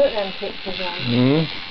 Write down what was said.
put them pictures on. Mm.